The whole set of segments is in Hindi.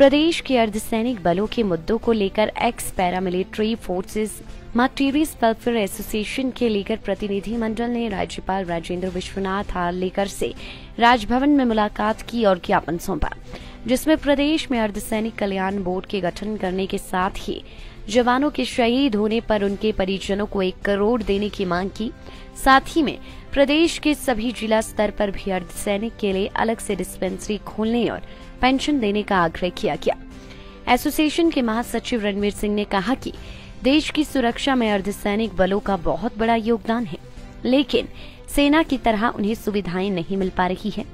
प्रदेश के अर्धसैनिक बलों के मुद्दों को लेकर ex paramilitary forces martyrs welfare association के लेकर प्रतिनिधि मंडल ने राज्यपाल राजेंद्र विश्वनाथ हार्लेकर से राजभवन में मुलाकात की और ज्ञापन सौंपा, जिसमें प्रदेश में अर्धसैनिक कल्याण बोर्ड के गठन करने के साथ ही जवानों के शहीद होने पर उनके परिजनों को एक करोड़ देने की मांग की। साथ ही में प्रदेश के सभी जिला स्तर पर भी अर्धसैनिक के लिए अलग से डिस्पेंसरी खोलने और पेंशन देने का आग्रह किया गया। एसोसिएशन के महासचिव रणवीर सिंह ने कहा कि देश की सुरक्षा में अर्धसैनिक बलों का बहुत बड़ा योगदान है, लेकिन सेना की तरह उन्हें सुविधाएँ नहीं मिल पा रही है।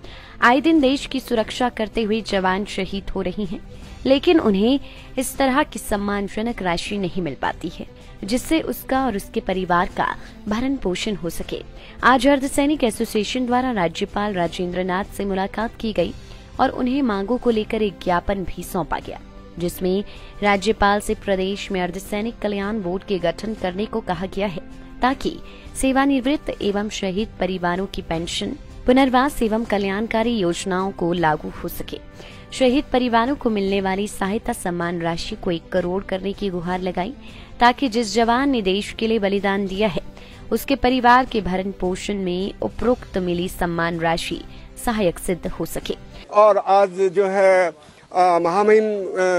आए दिन देश की सुरक्षा करते हुए जवान शहीद हो रही हैं, लेकिन उन्हें इस तरह की सम्मानजनक राशि नहीं मिल पाती है, जिससे उसका और उसके परिवार का भरण पोषण हो सके। आज अर्धसैनिक एसोसिएशन द्वारा राज्यपाल राजेंद्र नाथ से मुलाकात की गई। और उन्हें मांगों को लेकर एक ज्ञापन भी सौंपा गया, जिसमें राज्यपाल से प्रदेश में अर्धसैनिक कल्याण बोर्ड के गठन करने को कहा गया है, ताकि सेवानिवृत्त एवं शहीद परिवारों की पेंशन, पुनर्वास एवं कल्याणकारी योजनाओं को लागू हो सके। शहीद परिवारों को मिलने वाली सहायता सम्मान राशि को एक करोड़ करने की गुहार लगाई, ताकि जिस जवान ने देश के लिए बलिदान दिया है, उसके परिवार के भरण पोषण में उपरोक्त मिली सम्मान राशि सहायक सिद्ध हो सके। और आज जो है महामहिम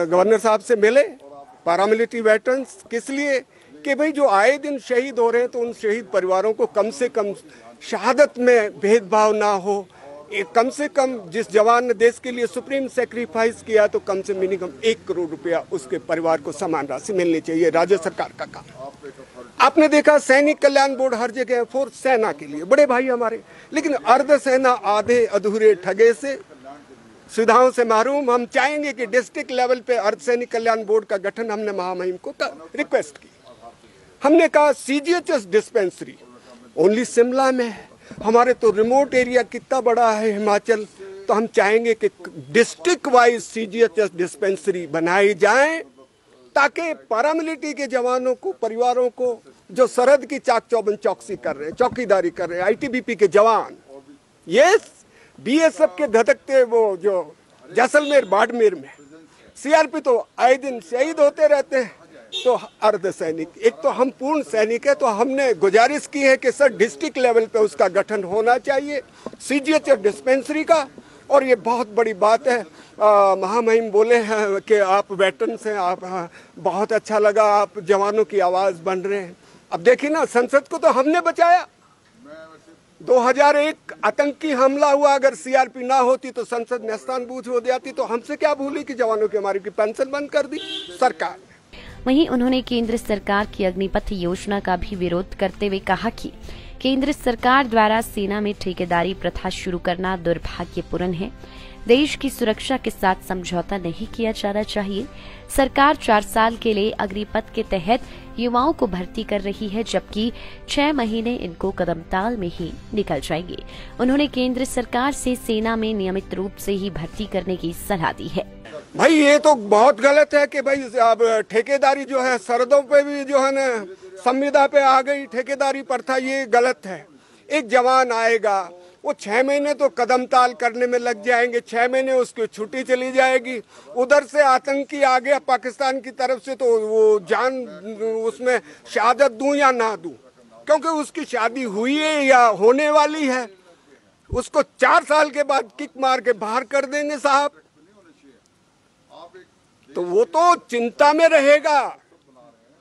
गवर्नर साहब से मिले पैरामिलिट्री वेटरन्स किस लिए? कि भाई जो आए दिन शहीद हो रहे हैं तो उन शहीद परिवारों को कम से कम शहादत में भेदभाव ना हो। कम से कम जिस जवान ने देश के लिए सुप्रीम सेक्रीफाइस किया तो कम से मिनिमम एक करोड़ रुपया उसके परिवार को समान राशि मिलनी चाहिए, राज्य सरकार का काम। आपने देखा, सैनिक कल्याण बोर्ड हर जगह फोर्स सेना के लिए, बड़े भाई हमारे। लेकिन अर्ध सेना आधे अधूरे ठगे से सुविधाओं से महरूम। हम चाहेंगे कि डिस्ट्रिक्ट लेवल पे अर्धसैनिक कल्याण बोर्ड का गठन हमने महामहिम को रिक्वेस्ट की। हमने कहा सीजीएचएस डिस्पेंसरी ओनली शिमला में है। हमारे तो रिमोट एरिया कितना बड़ा है हिमाचल तो हम चाहेंगे कि डिस्ट्रिक्ट वाइज सीजीएचएस डिस्पेंसरी बनाई जाए, ताकि पैरामिलिट्री के जवानों को, परिवारों को, जो सरहद की चाक चौबन चौकसी कर रहे हैं, चौकीदारी कर रहे हैं आईटीबीपी के जवान, ये बीएसएफ के धधकते वो जो जैसलमेर बाड़मेर में। सीआरपी तो आए दिन शहीद होते रहते हैं। तो अर्ध सैनिक एक तो हम पूर्ण सैनिक है तो हमने गुजारिश की है कि सर डिस्ट्रिक्ट लेवल पे उसका गठन होना चाहिए सीजीएच डिस्पेंसरी का। और ये बहुत बड़ी बात है। महामहिम बोले हैं कि आप वेटरन हैं आप हाँ, बहुत अच्छा लगा आप जवानों की आवाज़ बन रहे हैं। अब देखिए ना संसद को तो हमने बचाया। 2001 आतंकी हमला हुआ, अगर सीआरपी ना होती तो संसद नेस्तान बूझ हो जाती तो हमसे क्या भूली कि जवानों की हमारी की पेंशन बंद कर दी? सरकार। वहीं उन्होंने केंद्र सरकार की अग्निपथ योजना का भी विरोध करते हुए कहा कि केंद्र सरकार द्वारा सेना में ठेकेदारी प्रथा शुरू करना दुर्भाग्यपूर्ण है। देश की सुरक्षा के साथ समझौता नहीं किया जाना चाहिए। सरकार चार साल के लिए अग्निपथ के तहत युवाओं को भर्ती कर रही है, जबकि छह महीने इनको कदमताल में ही निकल जाएँगे। उन्होंने केंद्र सरकार से सेना में नियमित रूप से ही भर्ती करने की सलाह दी है। भाई, ये तो बहुत गलत है कि भाई, अब ठेकेदारी जो है, सरदों पे भी जो है ना, संविदा पे आ गई ठेकेदारी प्रथा ये गलत है। एक जवान आएगा वो छह महीने तो कदम ताल करने में लग जाएँगे, छह महीने उसकी छुट्टी चली जाएगी। उधर से आतंकी आ गया पाकिस्तान की तरफ़ से तो वो जान, उसमें शहादत दूँ या ना दूँ? क्योंकि उसकी शादी हुई है या होने वाली है। उसको चार साल के बाद किक मार के बाहर कर देंगे साहब। तो वो तो चिंता में रहेगा।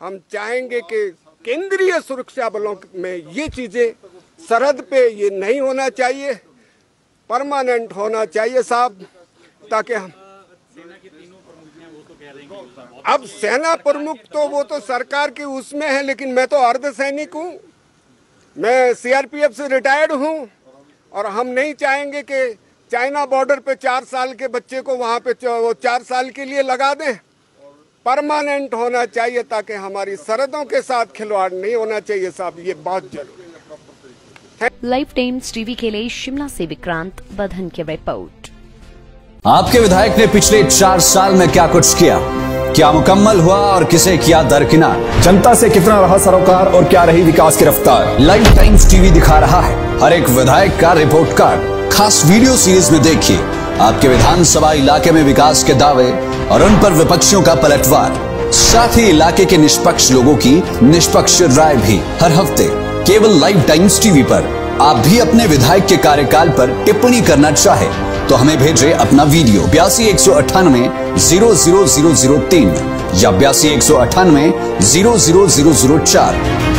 हम चाहेंगे कि केंद्रीय सुरक्षा बलों में ये चीज़ें सरहद पे ये नहीं होना चाहिए। परमानेंट होना चाहिए साहब, ताकि हम अब सेना प्रमुख तो वो तो सरकार की उसमें है, लेकिन मैं तो अर्ध सैनिक हूँ। मैं सीआरपीएफ से रिटायर्ड हूँ, और हम नहीं चाहेंगे कि चाइना बॉर्डर पे चार साल के बच्चे को वहाँ पे वो चार साल के लिए लगा दें। परमानेंट होना चाहिए, ताकि हमारी सरहदों के साथ खिलवाड़ नहीं होना चाहिए साहब, ये बहुत ज़रूरी। लाइव टाइम्स टीवी के लिए शिमला से विक्रांत, बधन की रिपोर्ट आपके विधायक ने पिछले चार साल में क्या कुछ किया? क्या मुकम्मल हुआ और किसे किया दरकिनार? जनता से कितना रहा सरोकार और क्या रही विकास की रफ्तार? लाइव टाइम्स टीवी दिखा रहा है हर एक विधायक का रिपोर्ट कार्ड खास वीडियो सीरीज़ में देखिए। आपके विधानसभा इलाके में विकास के दावे और उन पर विपक्षियों का पलटवार। साथ ही इलाके के निष्पक्ष लोगों की निष्पक्ष राय भी हर हफ़्ते। केवल लाइव टाइम्स टीवी पर। आप भी अपने विधायक के कार्यकाल पर टिप्पणी करना चाहे तो हमें भेजे अपना वीडियो बयासी एक सौ अट्ठानवे ज़ीरो ज़ीरो ज़ीरो ज़ीरो तीन या बयासी एक सौ अट्ठानवे ज़ीरो ज़ीरो ज़ीरो ज़ीरो चार।